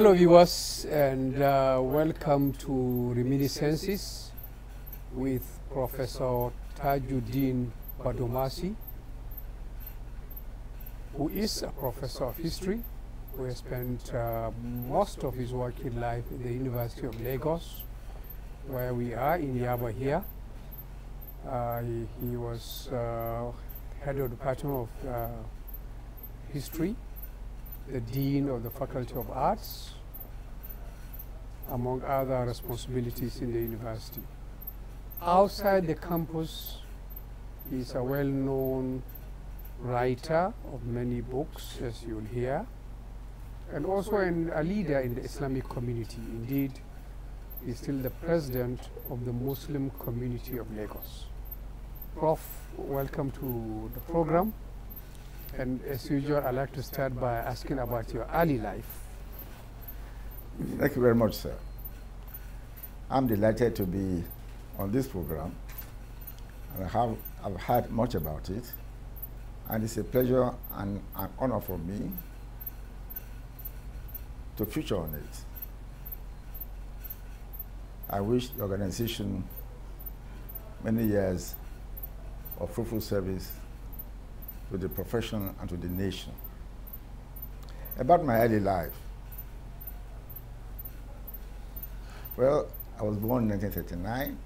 Hello, viewers, and uh, welcome to Reminiscences with Professor Tajudeen Badamosi, who is a professor of history, who has spent uh, most of his working life in the University of Lagos, where we are in Yaba here. Uh, he, he, was uh, head of the Department of uh, History the Dean of the Faculty of Arts, among other responsibilities in the university. Outside the campus, he is a well-known writer of many books, as you'll hear, and also an, a leader in the Islamic community. Indeed, he's still the president of the Muslim community of Lagos. Prof, welcome to the program. And as usual, I'd like to start by asking about your early life. Thank you very much, sir. I'm delighted to be on this program. And I have, I've heard much about it. And it's a pleasure and an honor for me to feature on it. I wish the organization many years of fruitful service to the profession and to the nation. About my early life. Well, I was born in 1939,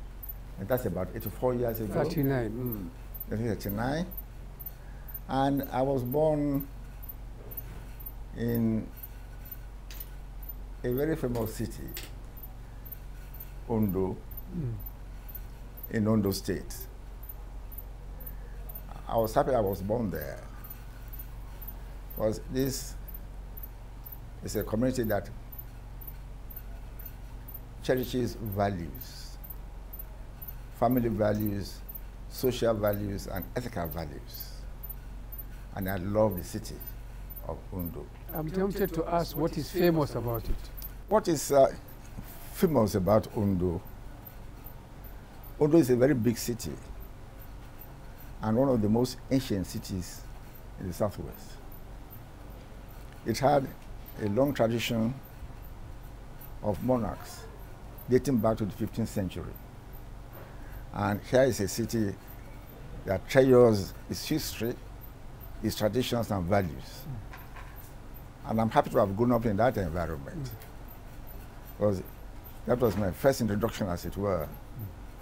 and that's about 84 years ago. 39. Mm. 1939. And I was born in a very famous city, Ondo, mm. in Ondo State. I was happy I was born there. Because this is a community that cherishes values, family values, social values, and ethical values. And I love the city of Ondo. I'm tempted to ask what is famous about it. What is uh, famous about Ondo? Ondo is a very big city and one of the most ancient cities in the southwest. It had a long tradition of monarchs dating back to the 15th century. And here is a city that treasures its history, its traditions and values. And I'm happy to have grown up in that environment. Because that was my first introduction, as it were,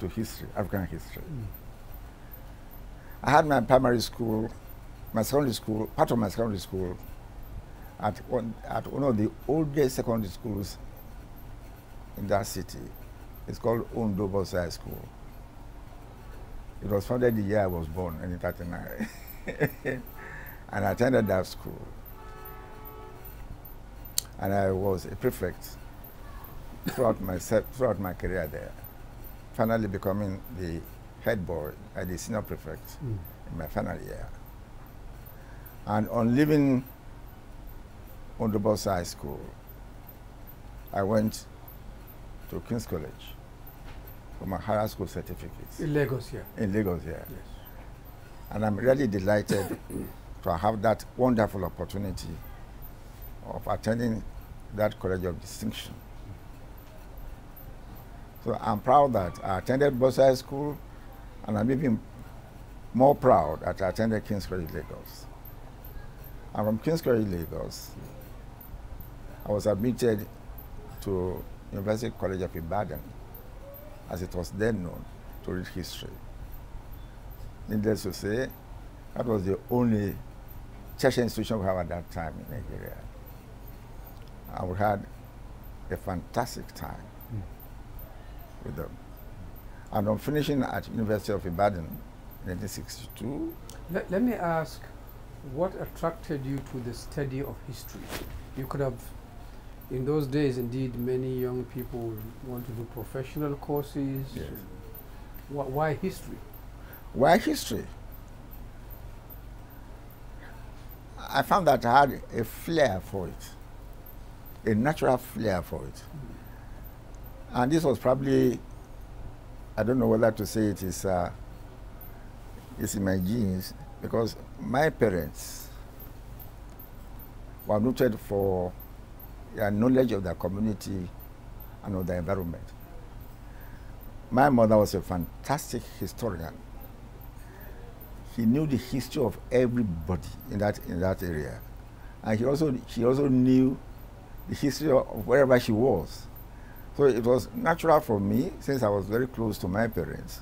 to history, African history. I had my primary school, my secondary school, part of my secondary school at one, at one of the oldest secondary schools in that city. It's called Ondo Boys High School. It was founded the year I was born, in 1939. and I attended that school. And I was a prefect throughout my, throughout my career there, finally becoming the head boy at the senior prefect mm. in my final year. And on leaving Ondo Boys High School, I went to King's College for my higher school certificate. In Lagos, yeah. In Lagos, yeah. Yes. And I'm really delighted to have that wonderful opportunity of attending that college of distinction. So I'm proud that I attended Boys High School and I'm even more proud that I attended King's College Lagos. I'm from King's College Lagos. I was admitted to University College of Ibadan, as it was then known, to read history. Needless to say, that was the only church institution we had at that time in Nigeria. And we had a fantastic time mm. with them. And I'm finishing at University of Ibadan in 1962. Let, let me ask, what attracted you to the study of history? You could have, in those days, indeed, many young people want to do professional courses. Yes. Wh why history? Why history? I found that I had a flair for it, a natural flair for it. Mm. And this was probably I don't know whether to say it is uh, it's in my genes because my parents were noted for their knowledge of their community and of their environment. My mother was a fantastic historian. She knew the history of everybody in that, in that area. And she also, she also knew the history of wherever she was. So it was natural for me, since I was very close to my parents,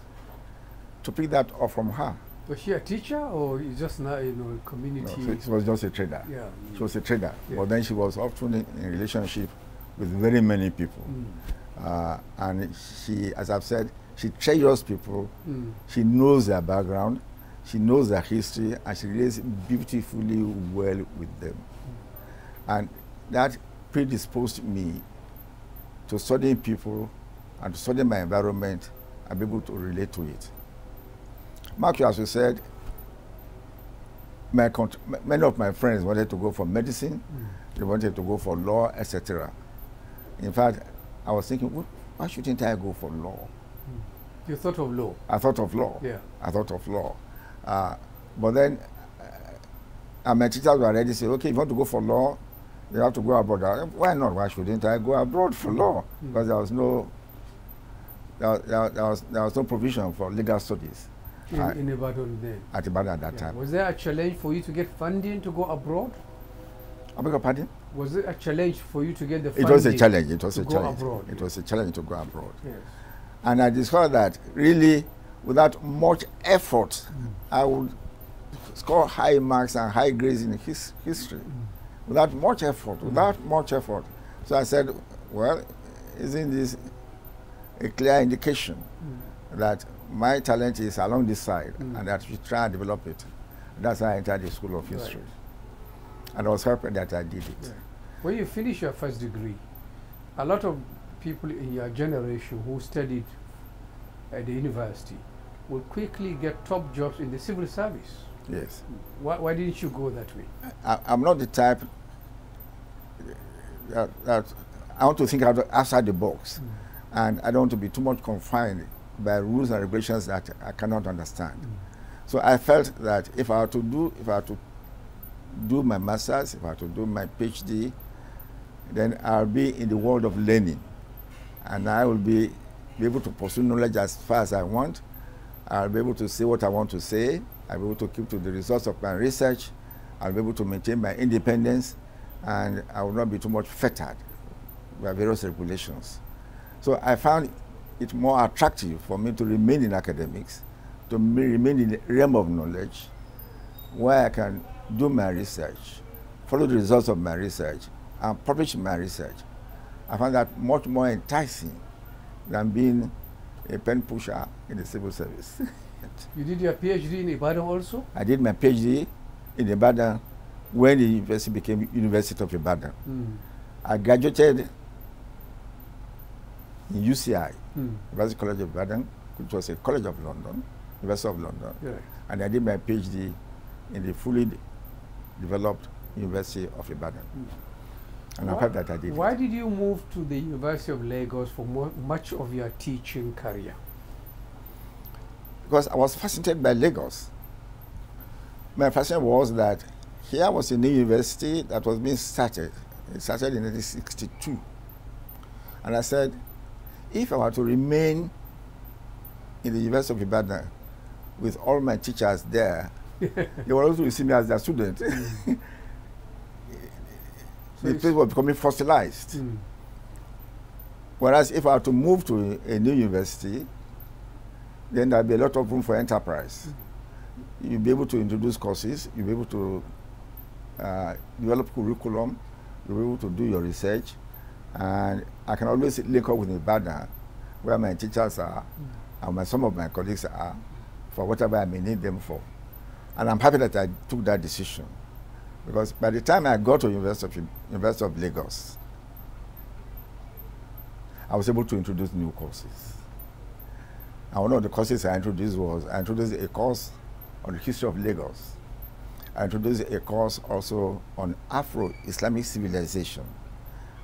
to pick that up from her. Was she a teacher or just not, you know, community? No, she was just a trader. yeah. She was a trader, Yeah. but then she was often in, in relationship with very many people. Mm. Uh, and she, as I've said, she treasures people. Mm. She knows their background, she knows their history, and she relates beautifully well with them. And that predisposed me to studying people and to studying my environment and be able to relate to it. Mark, as you said, my many of my friends wanted to go for medicine, Mm. they wanted to go for law, etc. In fact, I was thinking, "Wh- why shouldn't I go for law? You thought of law? I thought of law. Yeah. I thought of law. Uh, but then, uh, and my teachers were ready to say, okay, if you want to go for law, you have to go abroad. Why not? Why shouldn't I go abroad for law? Mm. Because there was no, there, there, there was, there was no provision for legal studies In, I- in Ibadan then? at Ibadan at that Yeah. time. Was there a challenge for you to get funding to go abroad? I beg your pardon? Was it a challenge for you to get the It was a challenge. It was a challenge. abroad, It yeah. was a challenge to go abroad. Yes. And I discovered that really, without much effort, Mm. I would score high marks and high grades in his history. Without much effort, without much effort. So I said, well, isn't this a clear indication Mm. that my talent is along this side Mm. and that we try and develop it? That's why I entered the School of Right. History. And I was happy that I did it. Yeah. When you finish your first degree, a lot of people in your generation who studied at the university will quickly get top jobs in the civil service. Yes. Why, why didn't you go that way? I, I'm not the type that, that I want to think outside the box, mm. and I don't want to be too much confined by rules and regulations that I cannot understand. So I felt that if I were to do, if I were to do my masters, if I were to do my PhD, then I'll be in the world of learning, and I will be, be able to pursue knowledge as far as I want. I'll be able to say what I want to say. I'll be able to keep to the results of my research. I'll be able to maintain my independence, and I will not be too much fettered by various regulations. So I found it more attractive for me to remain in academics, to remain in the realm of knowledge, where I can do my research, follow the results of my research, and publish my research. I found that much more enticing than being a pen pusher in the civil service. You did your PhD in Ibadan also? I did my PhD in Ibadan when the university became University of Ibadan. Mm. I graduated in UCI, Mm. University College of Ibadan, which was a college of London, University of London, Yeah. and I did my PhD in the fully de- developed University of Ibadan. And I'm Why- happy that I did Why it. did you move to the University of Lagos for much of your teaching career? Because I was fascinated by Lagos. My fascination was that here was a new university that was being started. It started in 1962. And I said, if I were to remain in the University of Ibadan with all my teachers there, they would also see me as their student. So the it's- place was becoming fossilized. Mm. Whereas if I were to move to a, new university, then there'll be a lot of room for enterprise. You'll be able to introduce courses, you'll be able to uh, develop curriculum, you'll be able to do your research, and I can always link up with Ibadan, where my teachers are, and my, some of my colleagues are, for whatever I may need them for. And I'm happy that I took that decision. Because by the time I got to University of, University of Lagos, I was able to introduce new courses. And one of the courses I introduced was I introduced a course on the history of Lagos. I introduced a course also on Afro-Islamic civilization.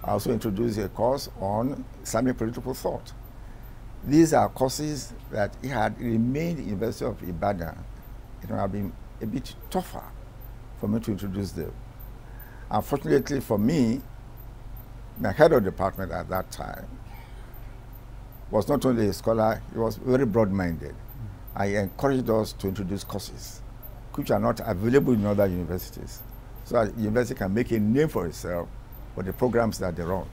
I also introduced a course on Islamic political thought. These are courses that had remained in University of Ibadan. It would have been a bit tougher for me to introduce them. Unfortunately for me, my head of department at that time was not only a scholar, he was very broad-minded. Mm. I encouraged us to introduce courses which are not available in other universities so that the university can make a name for itself for the programs that they run.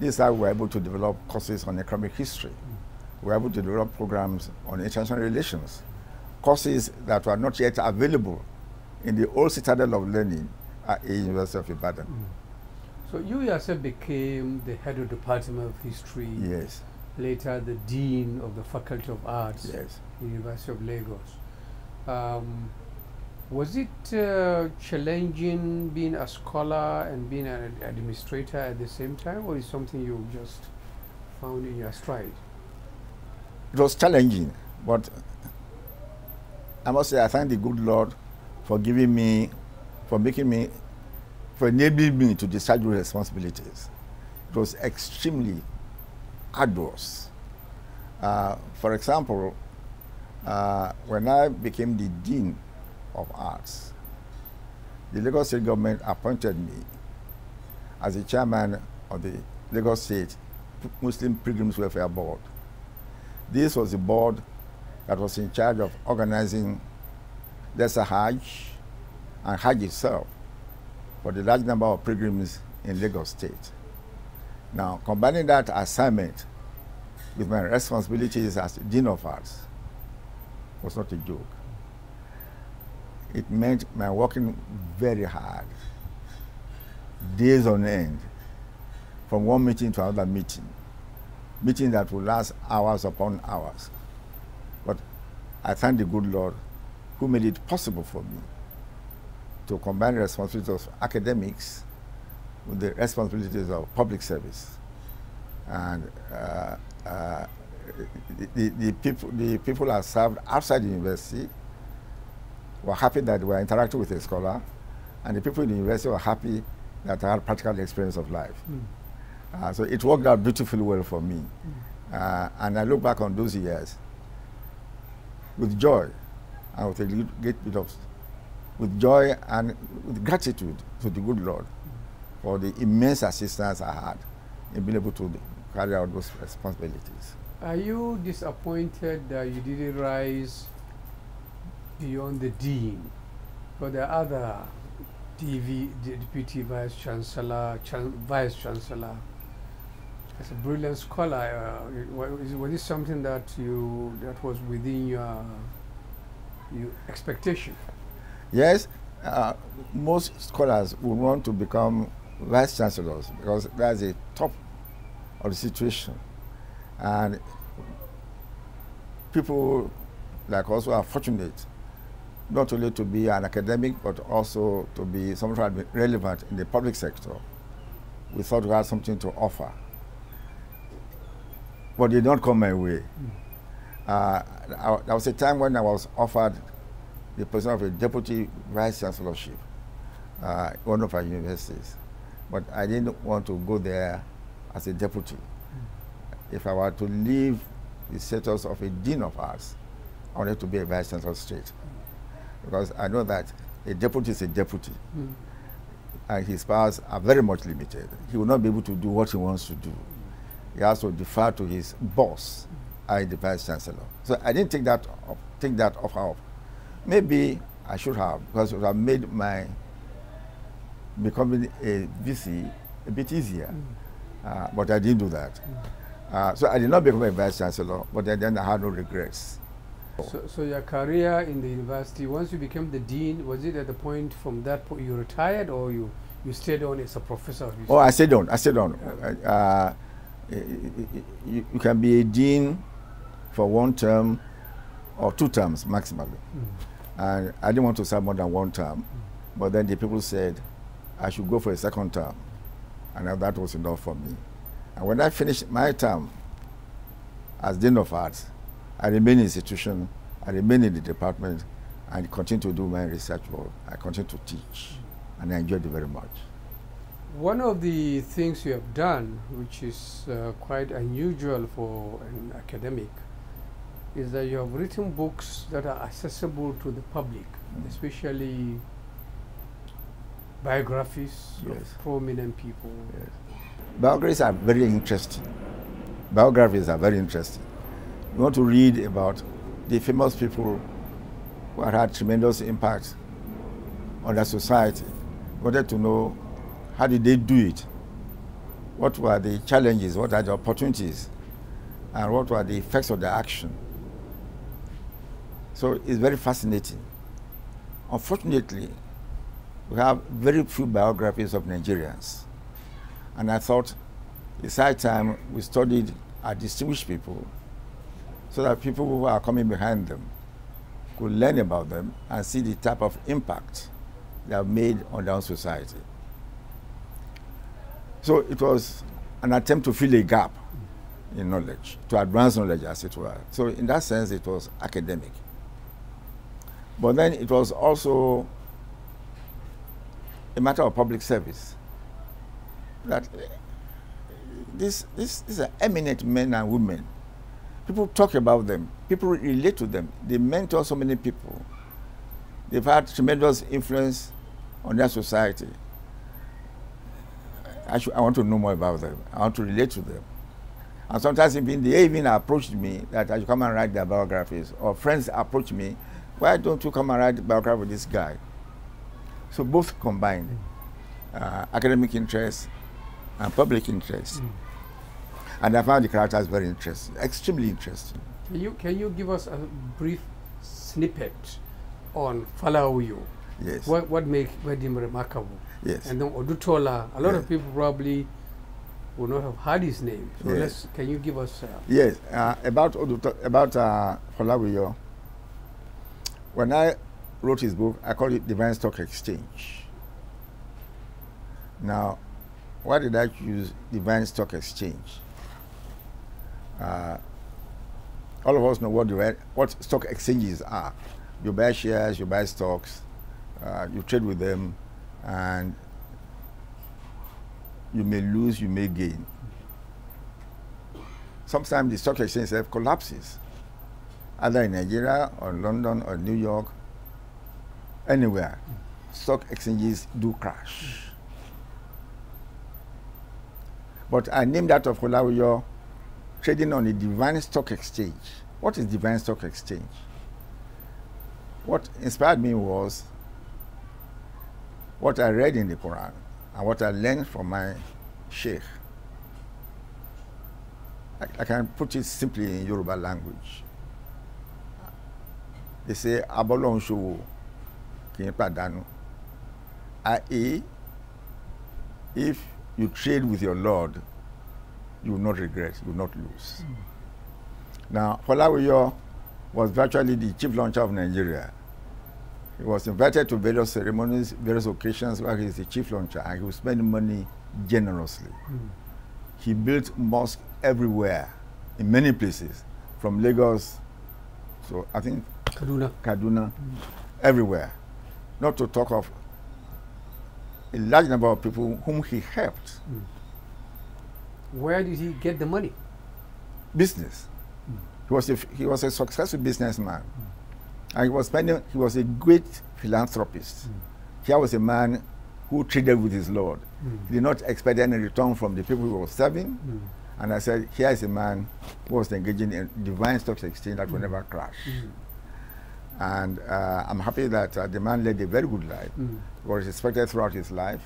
This is how we were able to develop courses on economic history. We were able to develop programs on international relations, courses that were not yet available in the old citadel of learning at the University of Ibadan. Mm. So you yourself became the head of the department of history. Yes. Later, the dean of the Faculty of Arts. Yes. University of Lagos. Um, was it uh, challenging being a scholar and being an administrator at the same time, or is something you just found in your stride? It was challenging, but I must say I thank the good Lord for giving me, for making me, for enabling me to discharge responsibilities. It was extremely arduous. Uh, for example, uh, when I became the dean of arts, the Lagos State government appointed me as the chairman of the Lagos State Muslim Pilgrims Welfare Board. This was the board that was in charge of organizing the Hajj and Hajj itself for the large number of pilgrims in Lagos State. Now, combining that assignment with my responsibilities as Dean of Arts was not a joke. It meant my working very hard, days on end, from one meeting to another meeting, meeting that would last hours upon hours. But I thank the good Lord who made it possible for me to combine the responsibilities of academics with the responsibilities of public service. And uh, uh, the, the, people, the people are served outside the university were happy that we were interacting with a scholar, and the people in the university were happy that I had practical experience of life. Mm. Uh, so it worked out beautifully well for me. Mm. Uh, and I look back on those years with joy and with a great bit of, with joy and with gratitude to the good Lord for the immense assistance I had in being able to carry out those responsibilities. Are you disappointed that you didn't rise beyond the dean? For the other DV, deputy vice chancellor, chan vice chancellor, as a brilliant scholar, uh, was, this something that you that was within your your expectation? Yes, uh, most scholars would want to become vice chancellors because that's a top of the situation. And people like us who are fortunate not only to be an academic but also to be somewhat relevant in the public sector. We thought we had something to offer. But it did not come my way. Mm. Uh, I, there was a time when I was offered the position of a deputy vice chancellorship uh, one of our universities. But I didn't want to go there as a deputy. Mm. If I were to leave the status of a dean of arts, I wanted to be a vice chancellor straight. Because I know that a deputy is a deputy. Mm. And his powers are very much limited. He will not be able to do what he wants to do. He has to defer to his boss, I, the vice chancellor. So I didn't take that off, take that off. off. Maybe I should have, because it would have made my becoming a VC a bit easier. Mm. Uh, but I didn't do that. Mm. Uh, so I did not become a vice chancellor, but then, then I had no regrets. So, so your career in the university, once you became the dean, was it at the point from that point you retired or you, you stayed on as a professor? Oh, I stayed on. I stayed on. Uh, uh you, you, can be a dean for one term or two terms maximally. Mm. And I didn't want to serve more than one term. Mm. But then the people said, I should go for a second term. And that was enough for me. And when I finished my term as Dean of Arts, I remain in the institution, I remain in the department, and continue to do my research work. I continue to teach, and I enjoyed it very much. One of the things you have done, which is uh, quite unusual for an academic, is that you have written books that are accessible to the public, mm. especially biographies yes. of prominent people. Yes. biographies are very interesting. Biographies are very interesting. You want to read about the famous people who had had tremendous impact on the society. You wanted to know how did they do it? What were the challenges? What are the opportunities? And what were the effects of the action? So it's very fascinating. Unfortunately, we have very few biographies of Nigerians. And I thought it's high time we studied our distinguished people so that people who are coming behind them could learn about them and see the type of impact they have made on their own society. So it was an attempt to fill a gap in knowledge, to advance knowledge, as it were. So in that sense, it was academic. But then it was also a matter of public service. That eh, this, this, these are eminent men and women. People talk about them. People relate to them. They mentor so many people. They've had tremendous influence on their society. I, I want to know more about them. I want to relate to them. And sometimes even they even approached me that I should come and write their biographies. Or friends approach me, why don't you come and write a biography of this guy? So both combined, uh, academic interest and public interest. Mm. And I found the characters very interesting, extremely interesting. Can you, can you give us a brief snippet on Falawuyo? Yes. What, what makes him remarkable? Yes. And then Odutola, a lot yes. of people probably would not have heard his name. So yes. let's, can you give us? Uh, yes, uh, about Oduto, about uh. When I wrote his book, I called it Divine Stock Exchange. Now, why did I choose Divine Stock Exchange? Uh, all of us know what, the, what stock exchanges are. You buy shares, you buy stocks, uh, you trade with them, and you may lose, you may gain. Sometimes the stock exchange itself collapses, either in Nigeria or London or New York, anywhere. Stock exchanges do crash. But I named that of Falawuyo trading on a divine stock exchange. What is divine stock exchange? What inspired me was what I read in the Quran and what I learned from my sheikh. I, I can put it simply in Yoruba language. They say, Abolon Showo, pàdánù. I.e., if you trade with your Lord, you will not regret, you will not lose. Mm. Now, Falawuyo was virtually the chief launcher of Nigeria. He was invited to various ceremonies, various occasions where he is the chief launcher, and he would spend money generously. Mm. He built mosques everywhere, in many places, from Lagos, so I think Kaduna, Kaduna, mm. everywhere. Not to talk of a large number of people whom he helped. Mm. Where did he get the money? Business. Mm. He was a he was a successful businessman, mm. and he was spending. He was a great philanthropist. Mm. Here was a man who traded with his Lord. Mm. He did not expect any return from the people he was serving. Mm. And I said, here is a man who was engaging in divine stocks exchange that will never crash. And uh, I'm happy that uh, the man led a very good life. Was respected throughout his life.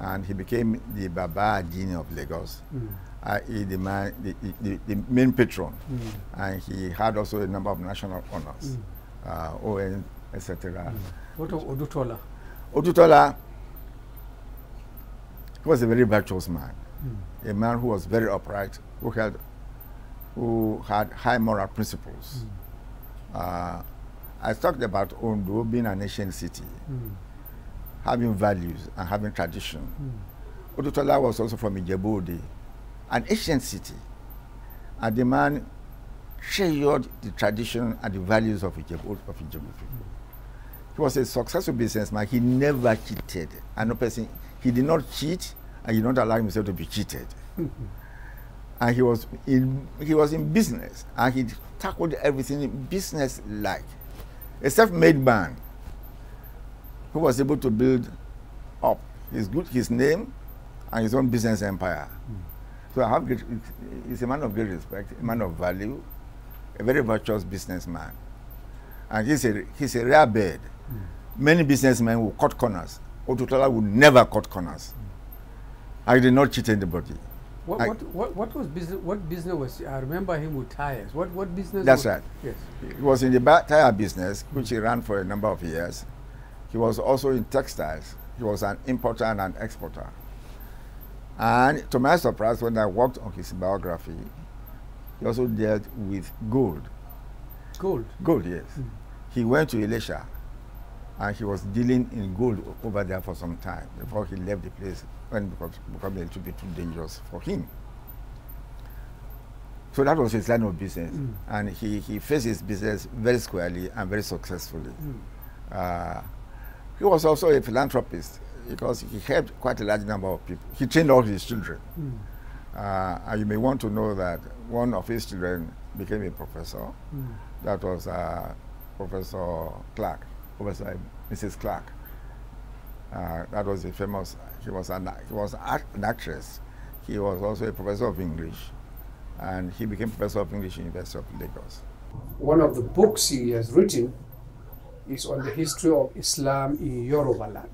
And he became the Baba Adinni of Lagos, mm. i.e., the, man, the, the, the main patron. Mm. And he had also a number of national honors, mm. uh, ON, etc. What of Odutola? Odutola was a very virtuous man, a man who was very upright, who had, who had high moral principles. Uh, I talked about Ondo being an ancient city. Having values and having tradition. Mm. Odutola was also from Ijebu an ancient city. And the man treasured the tradition and the values of Ijebu, of Ijebu people. Mm. He was a successful businessman. He never cheated. And no person, he did not cheat and he did not allow himself to be cheated. and he was in he was in business and he tackled everything in business like a self-made man who was able to build up his good his name and his own business empire. Hmm. So I have great, he's a man of great respect, a man of value, a very virtuous businessman. And he's a, he's a rare bird. Hmm. Many businessmen will cut corners. Odutola would never cut corners. Hmm. I did not cheat anybody. What, I- what, what, what was business? What business was? I remember him with tires. What, what business? That's was, right. Yes. He was in the tire business, which he ran for a number of years. He was also in textiles. He was an importer and an exporter. And to my surprise, when I worked on his biography, he also dealt with gold. Gold. Gold, yes. He went to Ilesha and he was dealing in gold over there for some time before he left the place when it became, became a little bit too dangerous for him. So that was his line of business. Mm. And he, he faced his business very squarely and very successfully. Mm. Uh, he was also a philanthropist because he helped quite a large number of people. He trained all his children. Mm. Uh, and you may want to know that one of his children became a professor. Mm. That was uh, Professor Clark, Professor Mrs. Clark. Uh, that was a famous. He was an he was an actress. He was also a professor of English, and he became professor of English in the University of Lagos. One of the books he has written is on the history of Islam in Yoruba land.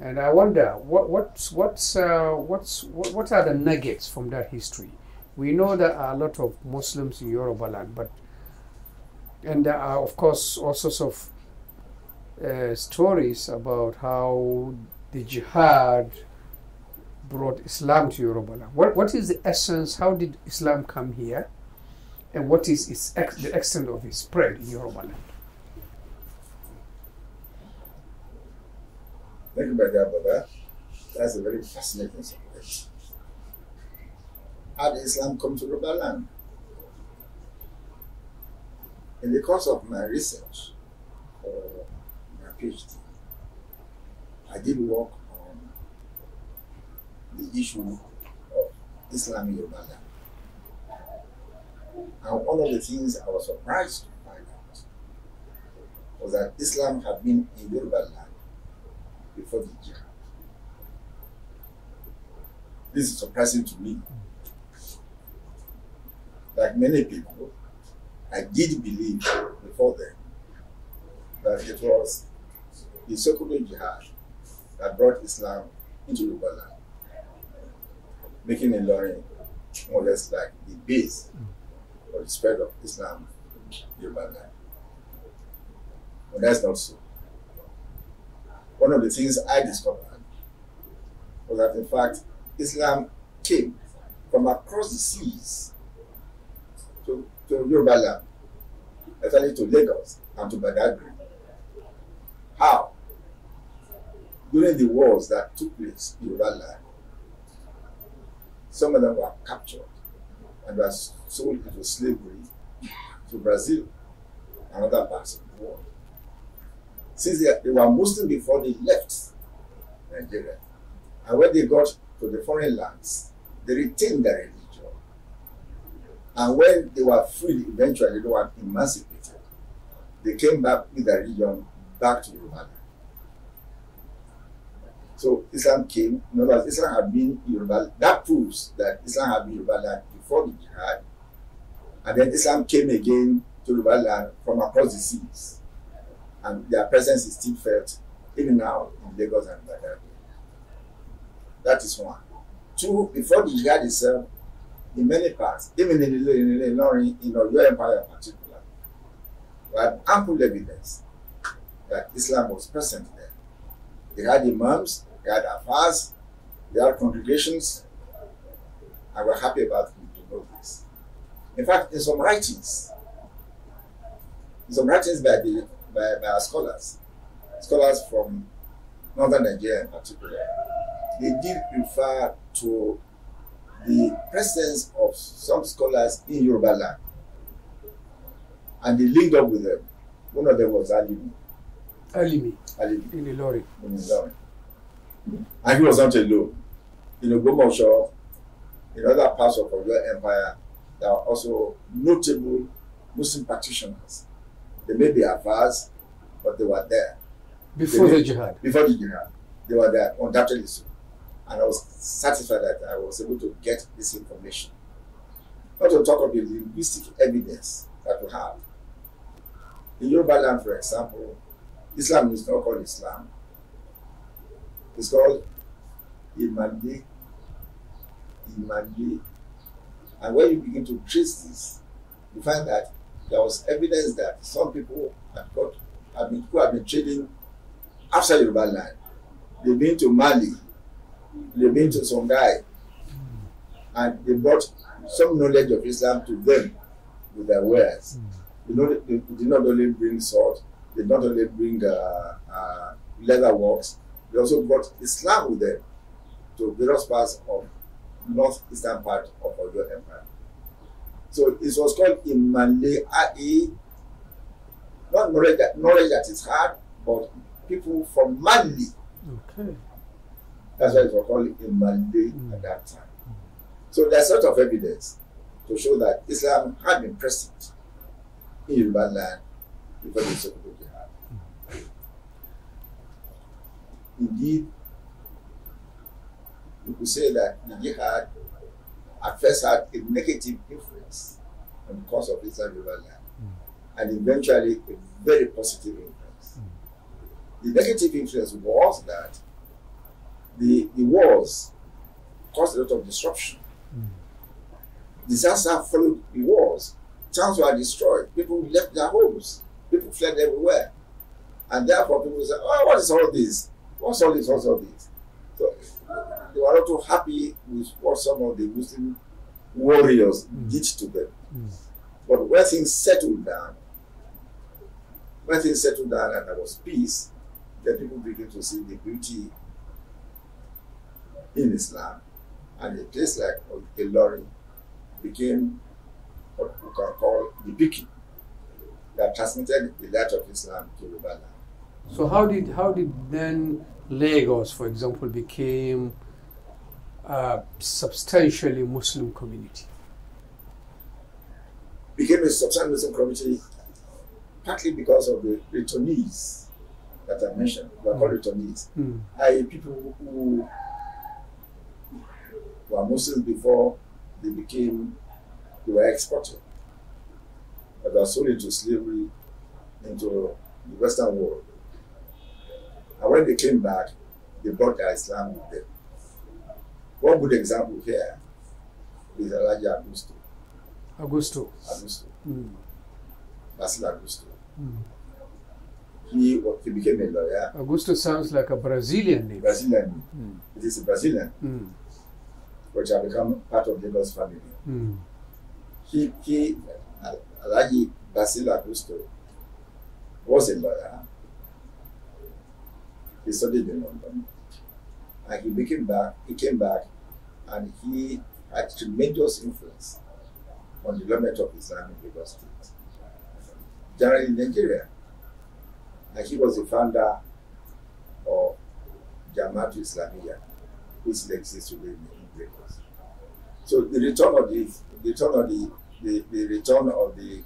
And I wonder what what's what's uh, what's what, what are the nuggets from that history? We know there are a lot of Muslims in Yoruba land, but and there are of course all sorts of uh, stories about how the jihad brought Islam to Yoruba land. What what is the essence? How did Islam come here? And what is its ex- the extent of its spread in Yoruba land? Thank you, my dear brother. That's a very fascinating subject. How did Islam come to Yoruba land? In the course of my research for my PhD, I did work on the issue of Islam in Yoruba land. And one of the things I was surprised to find out was that Islam had been in Yoruba land before the jihad. This is surprising to me. Like many people, I did believe before then that it was the secular jihad that brought Islam into land, making Ilorin more or less like the base for the spread of Islam in Yoruba. But that's not so one of the things I discovered was that, in fact, Islam came from across the seas to, to Yoruba land, especially to Lagos and to Badagry. How? During the wars that took place in Yoruba land, some of them were captured and were sold into slavery to Brazil and other parts of the world since they, they were Muslim before they left Nigeria. And when they got to the foreign lands, they retained their religion. And when they were freed, eventually they were emancipated, they came back with their religion back to land. So Islam came, in other words, Islam had been Yoruba That proves that Islam had been Yoruba land before the jihad. And then Islam came again to Yoruba land from across the seas and their presence is still felt even now in Lagos and Badagry. That is one. Two, before the jihad itself, in many parts, even in the in, in, in, in Oyo Empire in particular, we had ample evidence that Islam was present there. They had imams, they had afars, they had congregations, and we're happy about to know this. In fact, in some writings, in some writings by the by, by our scholars, scholars from northern Nigeria in particular, they did refer to the presence of some scholars in Yoruba land. And they linked up with them. One of them was Alimi. Alimi Alimi in Ilori. in Ilorin. And he was not alone. In Ogbomoso, in other parts of Oyo Empire, there are also notable Muslim practitioners. They may be Afars, but they were there Before the jihad. before the jihad. They were there, undoubtedly so. And I was satisfied that I was able to get this information. Not to talk of the linguistic evidence that we have. In Yoruba land, for example, Islam is not called Islam. It's called Imande. Imande. And when you begin to trace this, you find that there was evidence that some people had got have been, who have been trading outside Yoruba land. They've been to Mali, they've been to Songhai, and they brought some knowledge of Islam to them with their wares. They, know, they, did not only bring salt, they did not only bring uh, uh, leather works, they also brought Islam with them to various parts of northeastern part of Oyo Empire. So it was called Imale Ai, not knowledge that, knowledge that is hard, but people from Mali. Okay. That's why it was called Imale Mm. at that time. So there's sort of evidence to show that Islam had been present in Yoruba land before the Sokoto Jihad. Indeed, you could say that the jihad at first had a negative influence on the cause of in Yoruba land, and eventually a very positive influence. The negative influence was that the, the wars caused a lot of disruption. Disaster followed the wars. Towns were destroyed. People left their homes. People fled everywhere. And therefore, people said, Oh, what is all this? What's all this? What's all this? So they were not too happy with what some of the Muslim warriors Mm. did to them. Mm. But when things settled down, when things settled down and there was peace, then people began to see the beauty in Islam. And a place like Ilorin became what we can call the beacon that transmitted the light of Islam to Yoruba land. So how did how did then Lagos, for example, became a substantially Muslim community? Became a substantial Muslim community partly because of the returnees that I mentioned. We are called returnees. Mm. i.e. people who were Muslims before they became, they were exported. They were sold into slavery into the Western world. And when they came back, they brought their Islam with them. One good example here is Alhaji Augusto. Augusto. Augusto, Mm. Basil Augusto. Mm. He, he became a lawyer, Augusto sounds like a Brazilian name. Brazilian. Mm. It is a Brazilian, Mm. which have become part of Lagos family. Mm. he he Al- Alhaji Basil Augusto was a lawyer. He studied in London, and he became back. He came back, and he had tremendous influence on the development of Islam in Lagos State, generally in Nigeria. And he was the founder of Jamaat Islamiyah, which still exists today in Lagos. So the return of the, the return of the, the, the return of the,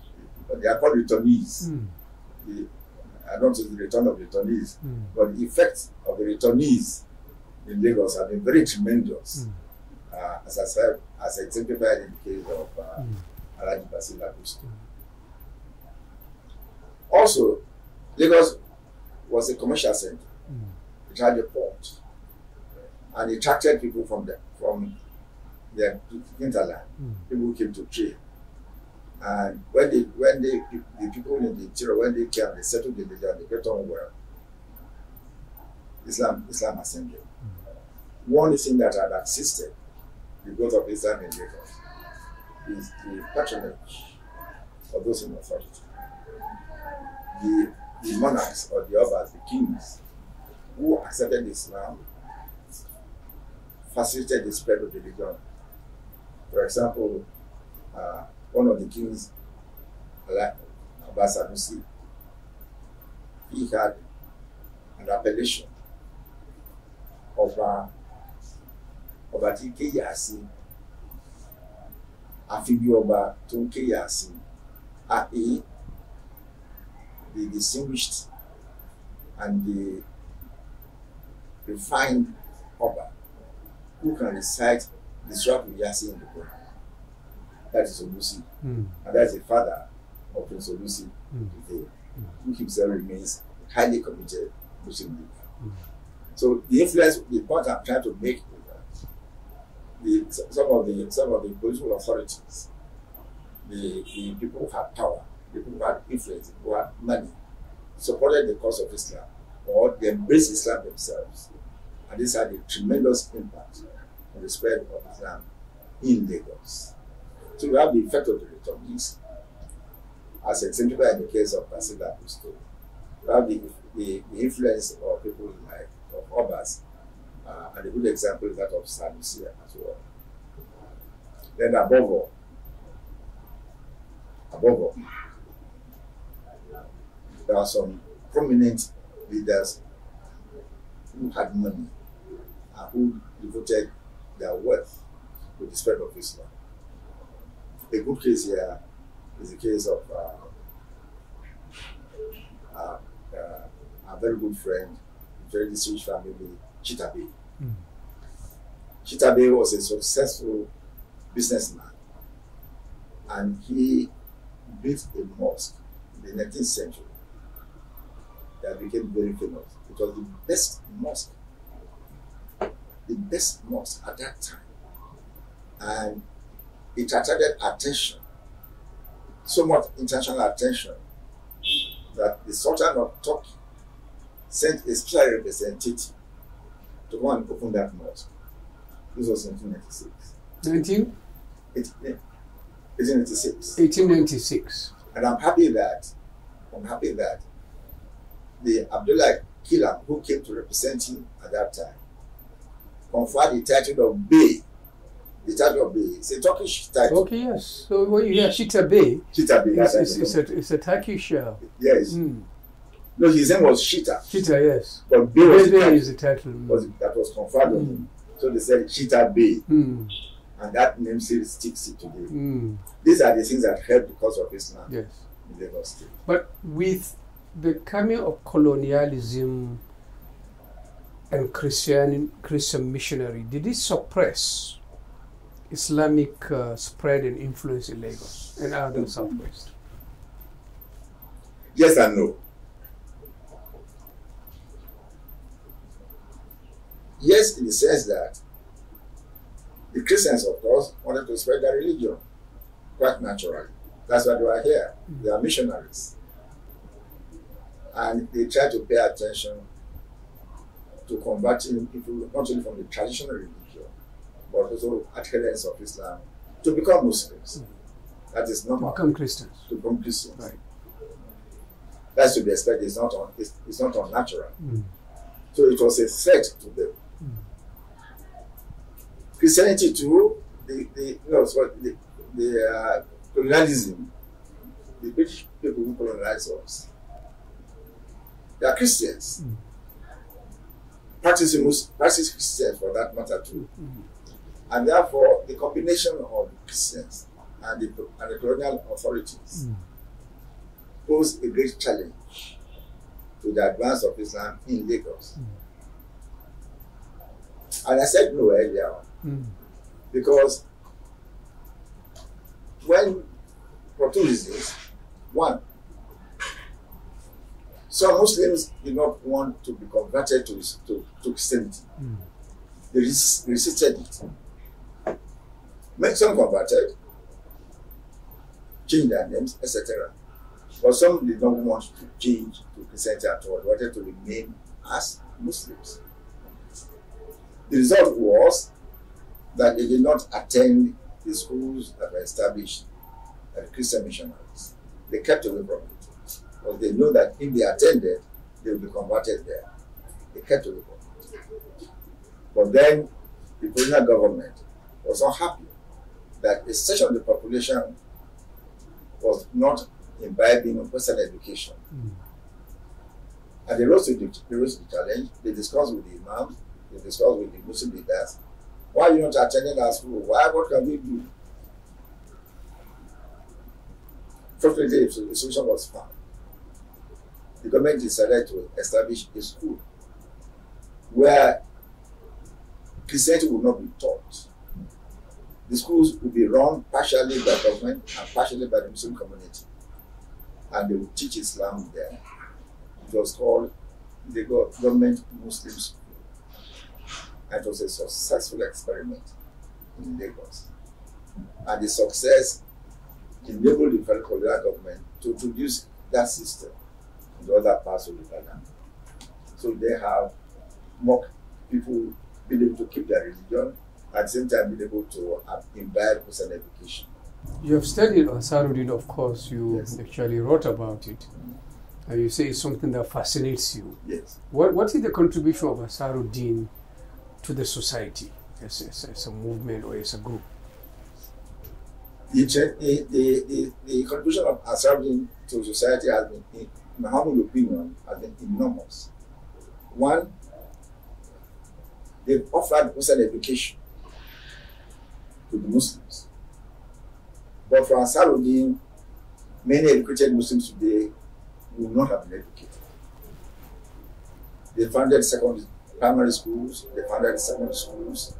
they are called returnees. Mm. The, I don't say the return of returnees, Mm. but the effect of the returnees in Lagos have been very tremendous, Mm. uh, as I said, as exemplified in the case of uh, Mm. Alhaji Basil Augusto. Also, Lagos was a commercial center. Mm. It had a port, and it attracted people from the from the hinterland. Mm. People came to trade. And when they when they the people in the interior when they came, they settled in the land, they got on well. Islam Islam ascended. One thing that had assisted the growth of Islam in Lagos is the patronage of those in authority. The, the monarchs or the obas, the kings, who accepted Islam, facilitated the spread of the religion. For example, uh, one of the kings, like Abbas Sanusi, he had an appellation ọba ọba tí ń ké yàásí àfi bí ọba tó ń ké yàásí àpè the distinguished and the refined ọba who can recite the Surah Yasi in the Quran. That is Olusi. Mm. And that's the father of Prince Olusi Mm. today, Mm. who himself remains highly committed Muslim leader. Mm. So the influence, the point I'm trying to make is that the, some of the some of the political authorities, the, the people who had power, people who had influence, who had money, supported the cause of Islam, or they embraced Islam themselves, and this had a tremendous impact on the spread of Islam in Lagos. So we have the effect of the returnees, as exemplified in the case of Basila Gusto. We have the, the, the influence of people like of uh, and a good example is that of Sanusi as well. Then above all, above all, there are some prominent leaders who had money and who devoted their wealth to the spread of Islam. A good case here is the case of uh, uh, uh, a very good friend, very distinguished family, Shitta Bey. Mm. Shitta Bey was a successful businessman and he built a mosque in the 19th century that became very famous. It was the best mosque, the best mosque at that time. And it attracted attention, so much international attention, that the Sultan of Turkey sent a special representative to go and open that mosque. This was in 1996. 19, It, yeah, 1896. 1896. And I'm happy that I'm happy that the Abdullah Quilliam who came to represent him at that time conferred the title of Bey. The title of Bey. It's a Turkish title. Okay, yes. So when you hear Shitta Bey, Shitta Bey. it's, that's it's, it's, a, it's a Turkish. Uh, Yes. mm. No, his name was Shitta. Shitta, yes. But Bey was Bey the is the title. was, that was conferred on Mm. him. So they said Shitta Bey. Mm. And that name still sticks it today. Mm. These are the things that helped cause of Islam Yes. in Lagos State. But with the coming of colonialism and Christian Christian missionary, did it suppress Islamic uh, spread and influence in Lagos and other southwest? Yes and no. Yes, in the sense that the Christians, of course, wanted to spread their religion quite naturally. That's why they are here. They are missionaries. And they try to pay attention to converting people not only from the traditional religion, but also adherents of Islam to become Muslims. That is normal. Become Christians. to become Christians. Right. That's to be expected. It's not on. It's, it's not unnatural. Mm. So it was a threat to them. Christianity too. The the you know so the the uh, colonialism. The British people who colonized us. They are Christians. Mm. Practicing Mus- practice Christians for that matter too. Mm. And therefore, the combination of Christians and the, and the colonial authorities Mm. pose a great challenge to the advance of Islam in Lagos. And I said no earlier on Because when for two reasons, one, some Muslims did not want to be converted to, to, to Christianity. Mm. They res- resisted it. Many some converted, changed their names, etc. But some did not want to change to Christianity at all. They wanted to remain as Muslims. The result was that they did not attend the schools that were established by the Christian missionaries. They kept away from it. Because they know that if they attended, they would be converted there. They kept away from it. But then the colonial government was unhappy that a section of the population was not imbibing of Western education. Mm. And they rose to the, they rose to the challenge. They discussed with the imams, they discussed with the Muslim leaders. Why are you not attending our school? Why? What can we do? Fortunately, the solution was found. The government decided to establish a school where Christianity would not be taught. The schools would be run partially by government and partially by the Muslim community. And they would teach Islam there. It was called the government Muslim school. And it was a successful experiment in Lagos. And the success enabled the federal government to introduce that system in other parts of the land. So they have more people being able to keep their religion, at the same time being able to imbibe Christian education. You have studied Ansarudin, of course, you Yes. actually wrote about it. And you say it's something that fascinates you. Yes. What, what is the contribution of Ansarudin to the society as, as, as a movement or as a group? The, the, the, the, contribution of Ansarudin to society has been, in my humble opinion, has been enormous. One, they've offered Christian education to the Muslims. But for Ansarudin, many educated Muslims today will not have been educated. They founded secondary primary schools, they founded secondary schools,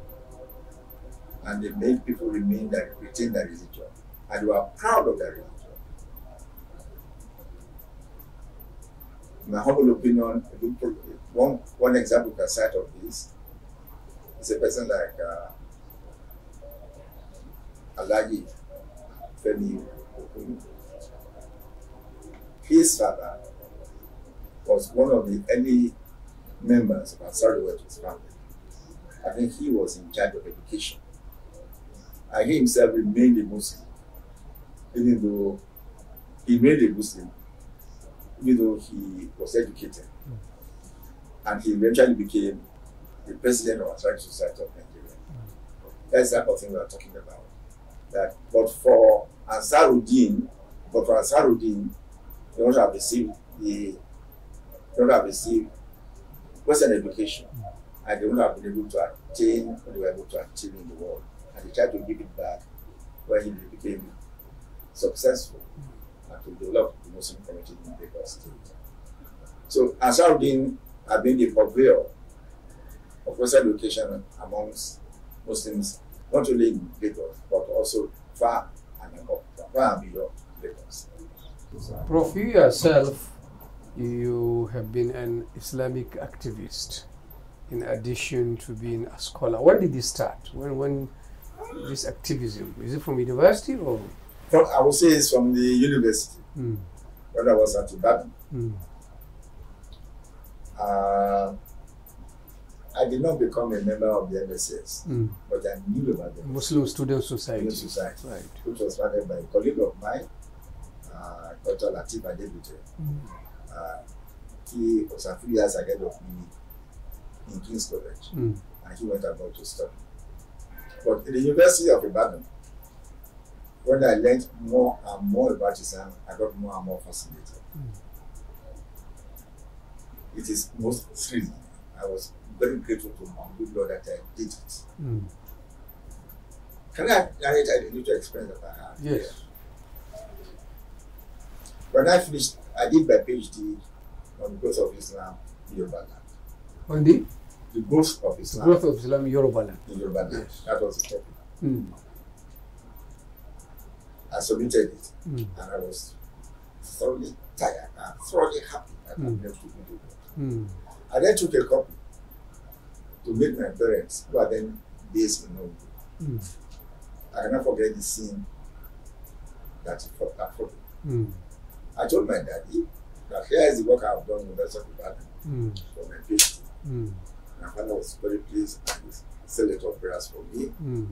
and they made people remain that retain their religion. And they were proud of their religion. In my humble opinion, one, one example can cite of this is a person like uh, Alhaji Femi Okunnu. His father was one of the early members of Ansari Wet's family. I think he was in charge of education. And he himself remained a Muslim, even though he remained a Muslim, even though he was educated. And he eventually became the president of Ansari Society of Nigeria. That's the type of thing we are talking about. That, but for Ansaruddin, but for Ansaruddin, they don't have received the they don't have received Western education, and they don't have been able to attain what they were able to achieve in the world. And they tried to give it back when he became successful and to develop the Muslim community in Lagos State. So Ansaruddin had been the purveyor of Western education amongst Muslims, not only in Lagos, but also far and far beyond Lagos. Prof, you yourself, you have been an Islamic activist in addition to being a scholar. When did this start? When, when this activism? Is it from university or? I would say it's from the university Mm, when I was at Ibadan. mm, Uh, I did not become a member of the MSS, mm. but I knew about the Muslim Student Society. Society, Right. which was founded by a colleague of mine, uh, Dr. Lateef Adegbite. Mm, Uh, he was a few years ahead of me in King's College, mm, and he went about to study. But in the University of Ibadan, when I learned more and more about Islam, I got more and more fascinated. Mm. It is most thrilling. I was very grateful to my good Lord that I did it. mm. Can I narrate a little experience that I had? Yes. When I finished, I did my PhD on the growth of Islam in Yoruba land. On the The growth of Islam growth of Islam in Yoruba land. in Yoruba land. Yes. That was the topic. Mm, I submitted it mm, and I was thoroughly tired and thoroughly happy that Mm. Able to do it. mm, I then took a copy to meet my parents who are then based in Ogun. mm, I cannot forget the scene that that followed. mm, I told my daddy that here is the work I have done in the University of Ibadan mm, for my PhD. mm, My father was very pleased and he said a lot of prayers for me. mm,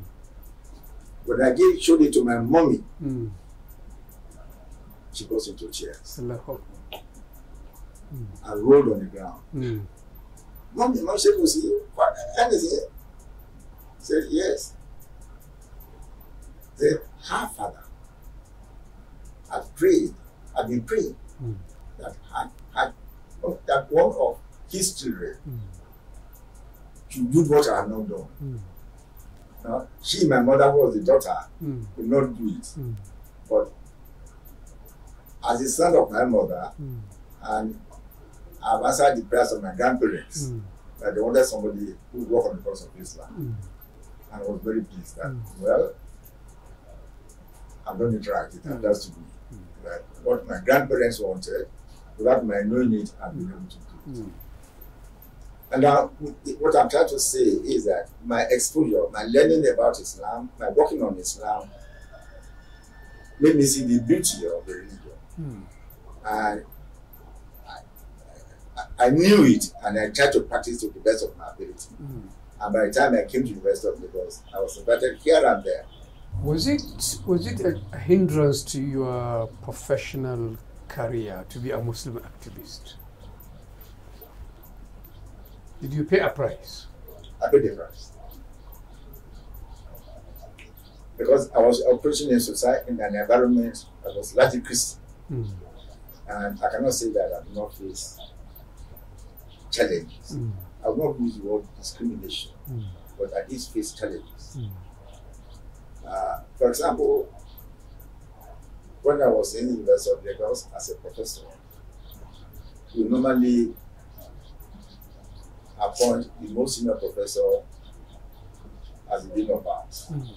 When I gave, showed it to my mommy, mm. she goes into tears Allahu and rolled on the ground. Mm, Mommy, Mom said, see what anything? Said, yes. Said, her father had prayed, had been praying mm, that had, had that one of his children mm, should do what I had not done. mm, Now, she, my mother, was the daughter, mm, could not do it. mm, But as the son of my mother, mm, and I've answered the prayers of my grandparents, mm, that they wanted somebody who would work on the cause of Islam. Mm. And I was very pleased that, Mm. well, I've done it right. It Mm. has to be. That what my grandparents wanted, without my knowing it, I've been able to do. Mm. And now, what I'm trying to say is that my exposure, my learning about Islam, my working on Islam, made me see the beauty of the religion. Mm. And I, I, I knew it, and I tried to practice to the best of my ability. Mm. And by the time I came to the University of Lagos, I was invited here and there. Was it was it a, a hindrance to your professional career to be a Muslim activist? Did you pay a price? I paid the price. Because I was operating in society in an environment that was largely Christian. Mm. And I cannot say that I did not face challenges. Mm. I will not use the word discrimination, Mm. but I did face challenges. Mm. Uh, for example, when I was in the University of Lagos as a professor, we normally appoint the most senior professor as the dean of arts. Mm.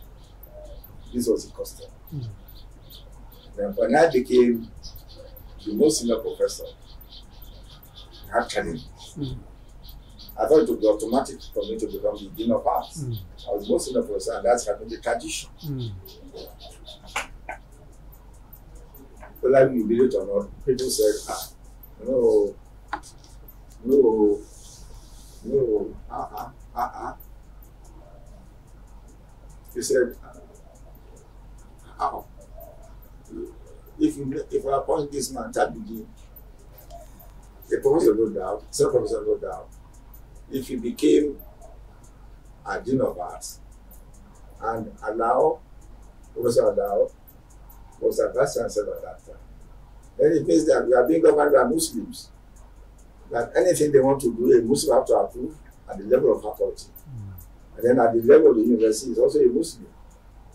This was the custom. Mm. Then when I became the most senior professor, I had challenges. Mm. I thought it would be automatic for me to become the dean of arts. Mm. I was most senior professor, and that's having the tradition. Mm. whether you believe it or not, people said, ah, no, no, no, ah, ah, ah, ah. He said, how? If you if I appoint this man, that begin. The professor no doubt, some professor no doubt. If he became a dean of arts and allow, Professor allow, was a vice chancellor at that time. Then it means that we are being governed by Muslims. That anything they want to do, a Muslim have to approve at the level of faculty. Hmm. And then at the level of the university is also a Muslim.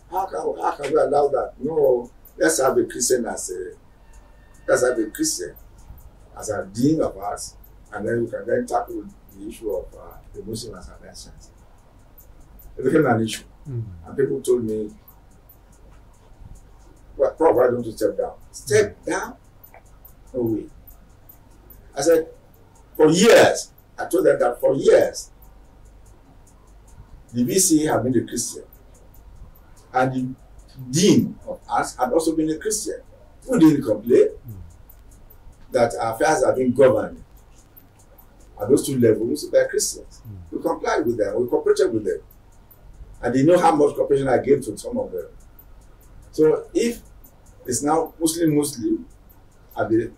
How can, how can we allow that? No, let's have a Christian as a let's have a Christian as a dean of arts, and then we can then tackle the issue of uh, the Muslim as a vice chancellor. It became an issue. Mm. And people told me, well, Prof, why don't you step down? Step down? No way. I said, for years, I told them that for years, the VC had been a Christian. And the dean of arts had also been a Christian. Who didn't complain that our affairs have been governed at those two levels they're Christians. We complied with them, we cooperated with them. And they know how much cooperation I gave to some of them. So if it's now Muslim Muslim at the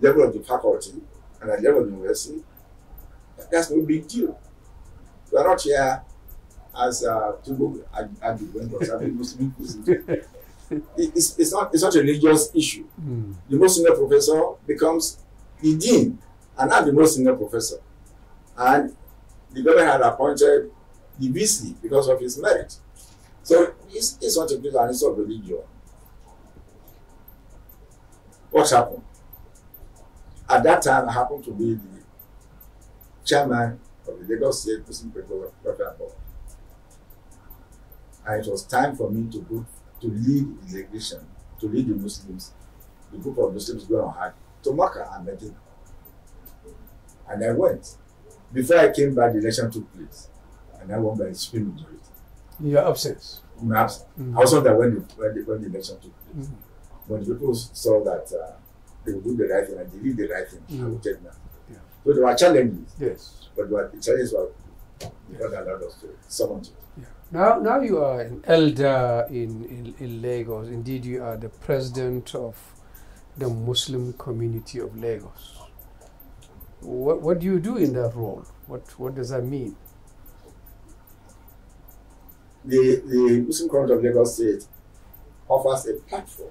level of the faculty and at the level of the university, that's no big deal. We are not here as uh, Tinubu argument or Muslim Muslim. It- It's, it's, not, it's not a religious issue. Mm. The most senior professor becomes the dean and not the most senior professor. And the government had appointed the VC because of his merit. So it's, it's not a bit an issue of religion. What happened? At that time, I happened to be the chairman of the Lagos State Pilgrims Welfare Board. And it was time for me to go to lead the delegation, to lead the Muslims, the group of Muslims going on hajj to Makkah and Medina. And I went. Before I came back, the election took place. And I won by a supreme majority. In your absence. Perhaps Mm. I was not there when the, when the, when the election took place. Mm. But the people saw that uh, they would do the right thing and they did the right thing. I Mm. would take that. Yeah. So there were challenges, Yes. but what the challenges were God allowed us to surmount it. Yeah. Now, now you are an elder in, in, in Lagos. Indeed, you are the president of the Muslim community of Lagos. What, what do you do in that role? What, what does that mean? The, the Muslim community of Lagos State offers a platform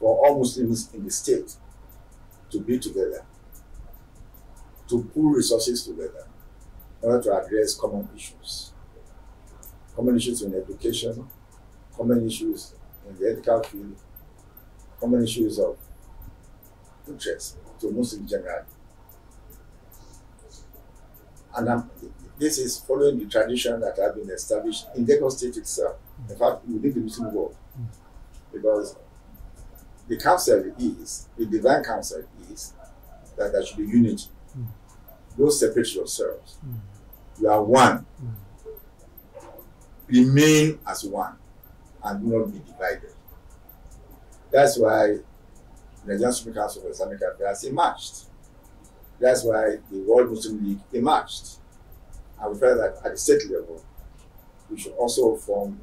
for all Muslims in the state to be together, to pool resources together in order to address common issues. Common issues in education, common issues in the ethical field, common issues of interest to Muslims generally. And I'm, this is following the tradition that has been established in Lagos State itself. In fact, within the Muslim world. Because the council is, the divine council is, that there should be unity. Mm. Don't separate yourselves. Mm. You are one. Remain as one and do not be divided. That's why the Nigerian Supreme Council for Islamic Affairs emerged. That's why the World Muslim League emerged. And we felt that at the state level, we should also form,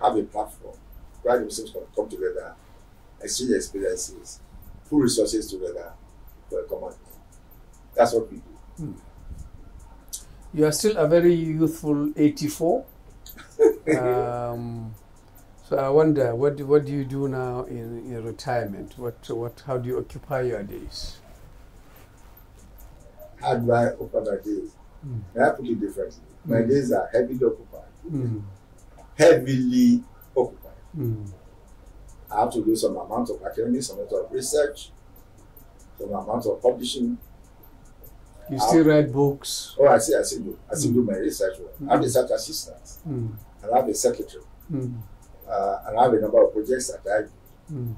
have a platform where the Muslims can come together, exchange experiences, put resources together for a common aim. That's what we do. You are still a very youthful 84. um, so I wonder, what do, what do you do now in, in retirement? What what how do you occupy your days? How do I open my days? Mm. I put it differently. My Mm. days are heavily occupied. Mm. Heavily occupied. Mm. I have to do some amount of academic, some amount of research, some amount of publishing. You still write books. Oh, I see, I see, do, I still do my research work. I have Mm. research assistants, Mm. and I have a secretary, Mm. uh, and I have a number of projects that I do, Mm.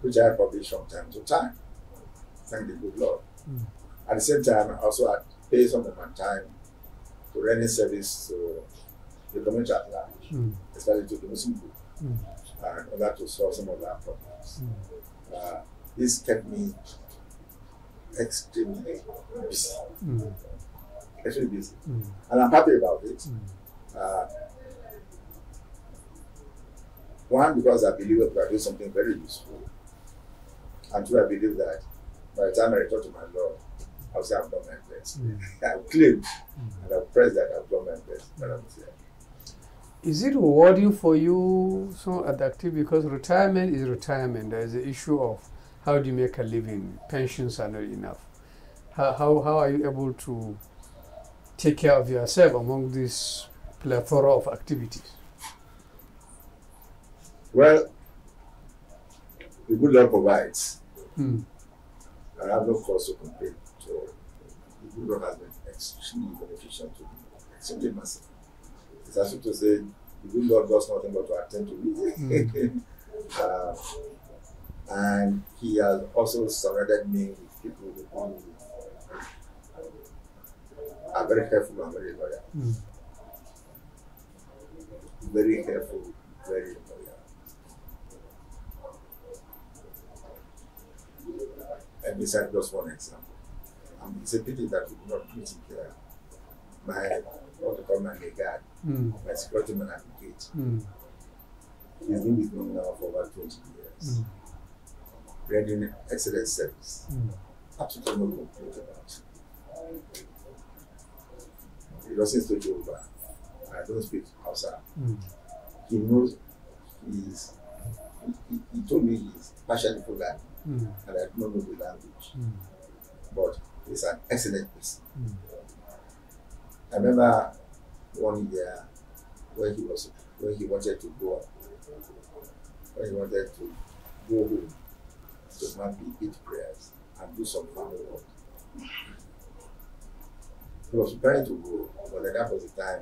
which I publish from time to time. Thank the good Lord. Mm. At the same time, I also I pay some of my time to rendering service to the community at large, Mm. especially to the Muslim group, Mm. and in order to solve some of their problems. Mm. Uh, this kept me extremely busy, Mm. extremely busy, Mm. and I'm happy about it. Mm. Uh, one, because I believe that we are doing something very useful, and two, I believe that by the time I return to my Lord, I'll say I've done my best. Mm. I'll claim Mm. and I'll press that I've done my best. But I'm saying, Is it rewarding for you so activity because retirement is retirement? There is the issue of how do you make a living? Pensions are not enough. How, how, how are you able to take care of yourself among this plethora of activities? well, the good Lord provides. Mm. I have no cause to complain. So the good Lord has been extremely beneficial to me, extremely massive. It's as if to say the good Lord does nothing but to attend to me. uh, and He has also surrounded me with people who are very careful and very loyal. Mm. Very careful, very loyal. And besides just one example. Um, it's a pity that we do not meet him here. My, what they call my guard, Mm. my security man at the gate, Mm. he's been with me now for about 20 years, Mm. rendering excellent service. Mm. Absolutely no complaint about it. He doesn't speak Yoruba. I don't speak Hausa. Mm. He knows he's, he, he, told me he's partially Fulani Mm. and I do not know the language, Mm. but he's an excellent person. Mm. I remember one year when he was when he wanted to go when he wanted to go home to maybe eat prayers and do some family work. He was preparing to go, but then that was the time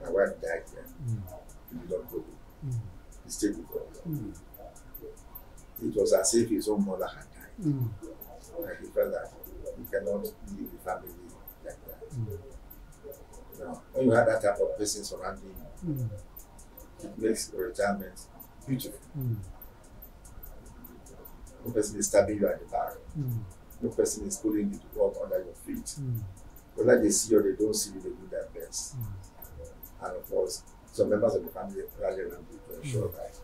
my wife died then. Mm. He did not go. Mm. He stayed with us. Mm. It was as if his own mother had died. Mm. He felt that he cannot leave the family like that. Mm. Now, when you have that type of person surrounding you, Mm. it makes retirement beautiful. Mm. No person is stabbing you at the back. Mm. No person is pulling you to walk under your feet. Mm. Whether they see or they don't see you, they do their best. Mm. And of course, some members of the family rally around you to ensure that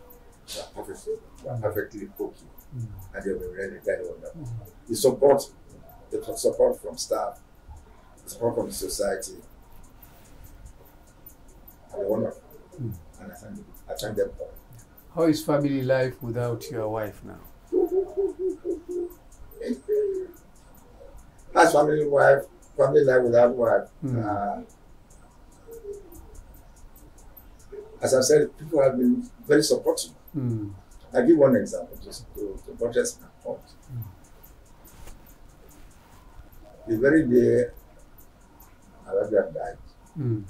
you are perfectly, you are perfectly Mm. And they will be really very wonderful. Mm. The support, the support from staff, the support from the society, wonderful. Mm. And I thank, them- I thank them. How is family life without your wife now? As family wife, family life without wife. Mm. Uh, as I said, people have been very supportive. Mm. I give one example just to, buttress my point. Mm. The very day Alhaja died, Mm.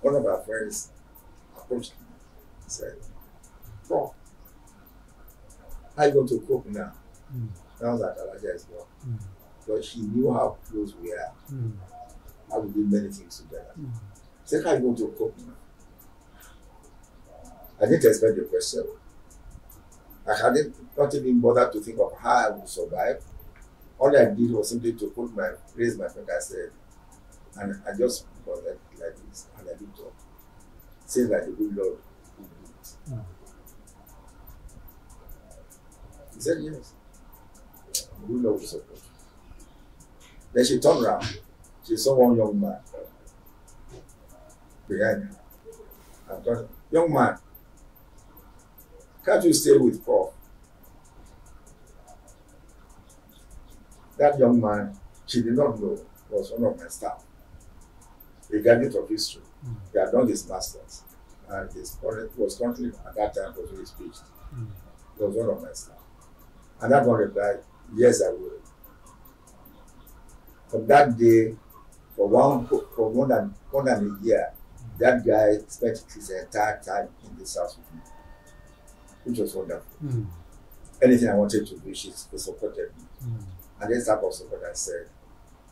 one of our friends approached me and said, Bro, how are you going to cope now? Mm. Now that Alhaja is gone. Mm. But she knew how close we are, Mm. how we did many things together. Mm. Say, how are you going to cope now? I didn't expect the question. I hadn't not even bothered to think of how I would survive. All I did was simply to put my raise my finger said, and I just was like, like this, and I did talk. Saying that the good Lord will do it. Mm. He said yes. The good Lord will support. Then she turned around. She saw one young man behind her. I thought, young man, can't you stay with Prof? That young man, she did not know, was one of my staff, a graduate of history. Mm. He had done his master's, and his current was currently at that time was his PhD. Mm. He was one of my staff. And that one replied, Yes, I will. From that day, for one for more than more than a year, that guy spent his entire time in this house with me, which was wonderful. Mm. Anything I wanted to do, she supported me. Mm. And this type of support I said,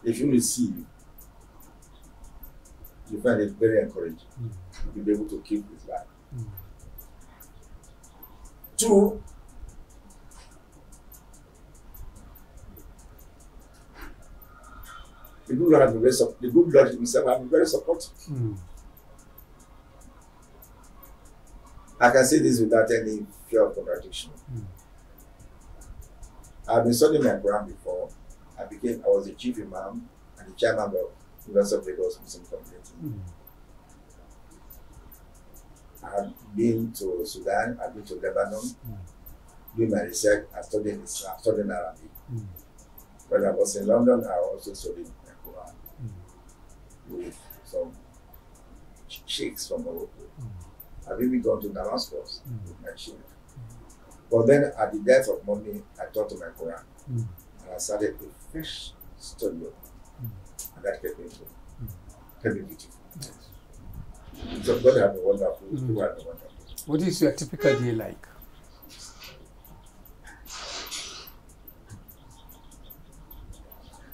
if you receive, you find it very encouraging. Mm. You'll be able to keep this life. Mm. Two, the good Lord has been very the good Lord himself has been very supportive. Mm. I can say this without any fear of contradiction. Mm. I've been studying my Quran before. I became I was the chief imam and the chairman of University of Lagos Muslim Community. Mm. I had been to Sudan, I've been to Lebanon, Mm. doing my research, I studied Islam, studying Arabic. Mm. When I was in London, I also studied my Quran Mm. with some sh- sheikhs from Morocco. I've even gone to Damascus Mm. with my sheikh. But then at the death of mommy, I taught to my Quran Mm. and I started a fresh study of. Mm. And that kept me going. Mm. Kept me beautiful. Yes. So God has been wonderful. Mm. People have been wonderful. What is your typical day like?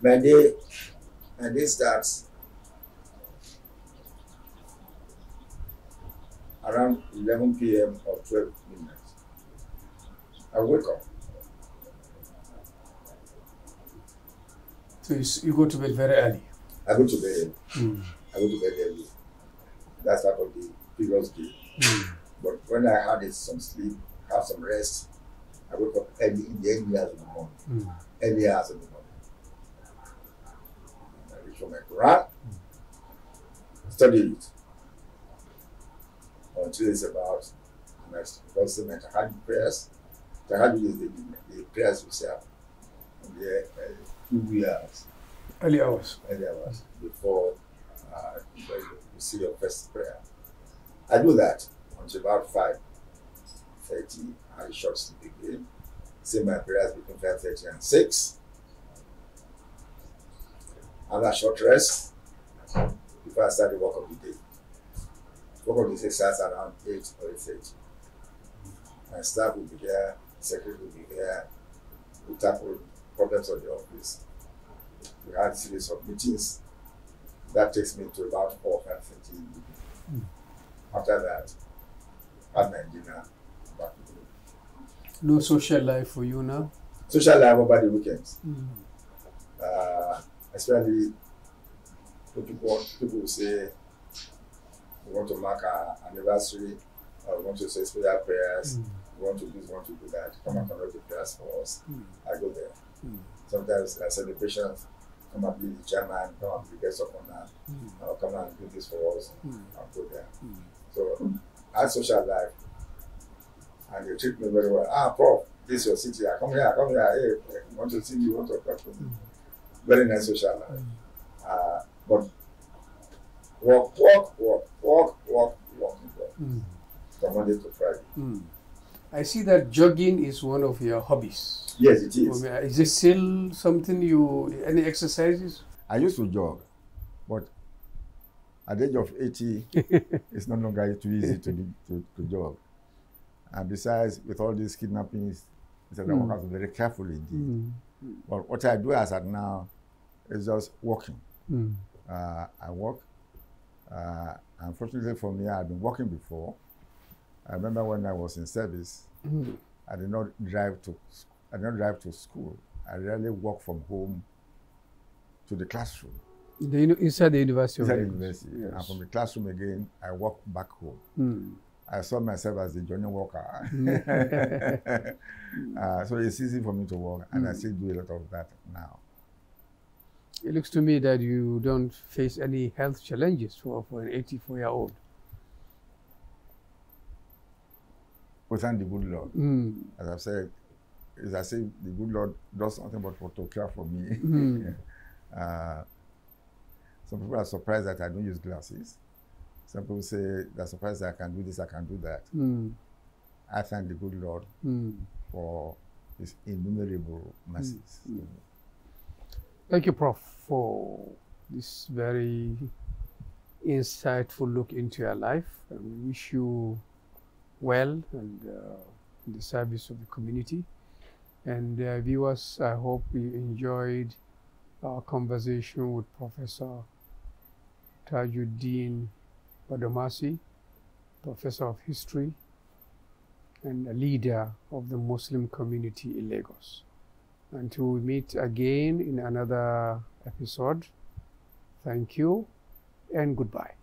My day, my day starts around 11 p.m. or 12 midnight. I wake up. So you, go to bed very early. I go to bed. Mm. I go to bed early. That's part of the previous day. Mm. But when I had some sleep, have some rest, I wake up early in the early hours of the morning. Mm. Early hours of the morning. I reach for my Quran, study it until it's about next because the Tahajjud prayers. Tahajjud is the, the prayers we say in the uh, two hours, Early hours. early hours before uh, before you see your first prayer. I do that until about five thirty. I had a short sleep again. Say my prayers between five thirty and six. Have a short rest before I start the work of the day. The day starts around eight or eight thirty. My staff will be there, secretary will be there, we tackle problems of the office. We had a series of meetings. That takes me to about four five thirty in the evening. Mm. After that, have my dinner, back to the No social life for you now? social life over the weekends. Mm. uh, especially people people say we want to mark our anniversary or we want to say special prayers, Mm. we want to do this, we want to do that. Come and conduct the prayers for us. Mm. I go there. Mm. Sometimes there celebrations, come and be the chairman, come and be the guest of honor, Mm. or come and do this for us. Mm. I'll go there. Mm. So I social life and they treat me very well. Ah, Prof, this is your city. I come here, I come here. Hey, I want to see you, want to talk to me. Mm. Very nice social life. Mm. Uh, but walk, walk, walk, walk, walk, walk, walk Mm. from Monday to Friday. Mm. I see that jogging is one of your hobbies. Yes, it is. Is it still something you, any exercises? I used to jog, but at the age of 80, it's no longer too easy to, do, to, to jog. And besides, with all these kidnappings, so mm. I work very carefully indeed. Mm. But what I do as at now is just walking. Mm. Uh, I walk. Uh, unfortunately for me, I've been walking before. I remember when I was in service, mm. I did not drive to I did not drive to school. I rarely walk from home to the classroom. The, inside the university. Inside the university. Yes. And from the classroom again, I walk back home. Mm. I saw myself as a journey walker. Mm. uh, so it's easy for me to walk, and mm. I still do a lot of that now. It looks to me that you don't face any health challenges for, for an 84 year old. Without the good Lord. Mm. As I've said, as I say, the good Lord does nothing but to care for me. Mm. uh, some people are surprised that I don't use glasses. Some people say they're surprised that I can do this, I can do that. Mm. I thank the good Lord mm. for his innumerable mercies. Thank you, Prof, for this very insightful look into your life. And we wish you well and uh, in the service of the community. And uh, viewers, I hope you enjoyed our conversation with Professor Tajudeen Badamosi, Professor of History and a leader of the Muslim community in Lagos. Until we meet again in another episode, thank you and goodbye.